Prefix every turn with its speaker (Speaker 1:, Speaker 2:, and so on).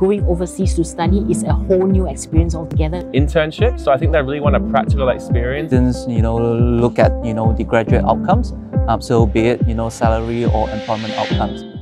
Speaker 1: going overseas to study is a whole new experience altogether.
Speaker 2: Internship, so I think they really want a practical experience.
Speaker 3: Students, you know, look at, you know, the graduate outcomes. Um, so be it, you know, salary or employment outcomes.